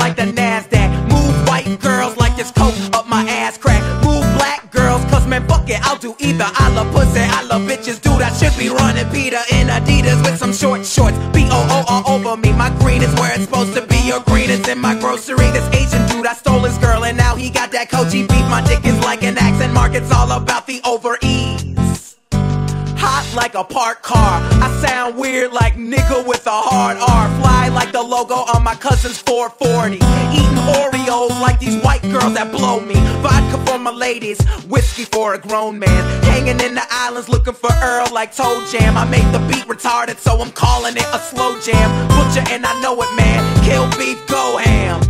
like the NASDAQ. Move white girls like this coke up my ass crack. Move black girls, cause man, fuck it, I'll do either. I love pussy, I love bitches, dude. I should be running Peter in Adidas with some short shorts. B O O all over me. My green is where it's supposed to be. Your green is in my grocery. This Asian dude, I stole his girl, and now he got that Kobe beef. My dick is like an accent mark, it's all about the over ease. Hot like a parked car. I sound weird like nigga with a hard R. The logo on my cousin's 440. Eating Oreos like these white girls that blow me. Vodka for my ladies, whiskey for a grown man. Hanging in the islands looking for Earl like Toe Jam. I made the beat retarded, so I'm calling it a slow jam. Butcher and I know it, man. Kill beef, go ham.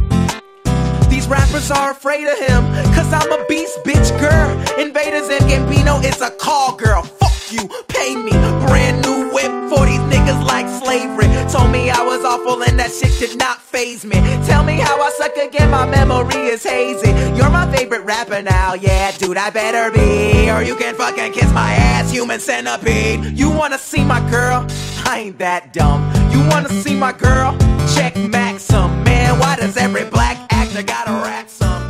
These rappers are afraid of him, cause I'm a beast, bitch girl. Invaders and Gambino is a call girl. Fuck you, pay me. Brand new whip for these niggas like slavery. Told me I was awful and that shit did not phase me. Tell me how I suck again, my memory is hazy. You're my favorite rapper now, yeah, dude, I better be. Or you can fucking kiss my ass, human centipede. You wanna see my girl? I ain't that dumb. You wanna see my girl? Check Maxim, man. Why does every black actor gotta rat some?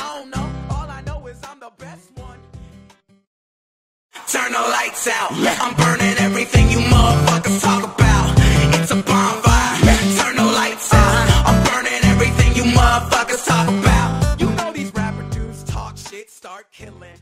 I don't know. All I know is I'm the best one. Turn the lights out. I'm burning everything you about. lights out. I'm burning everything you motherfuckers talk about. You know these rapper dudes talk shit, start killing.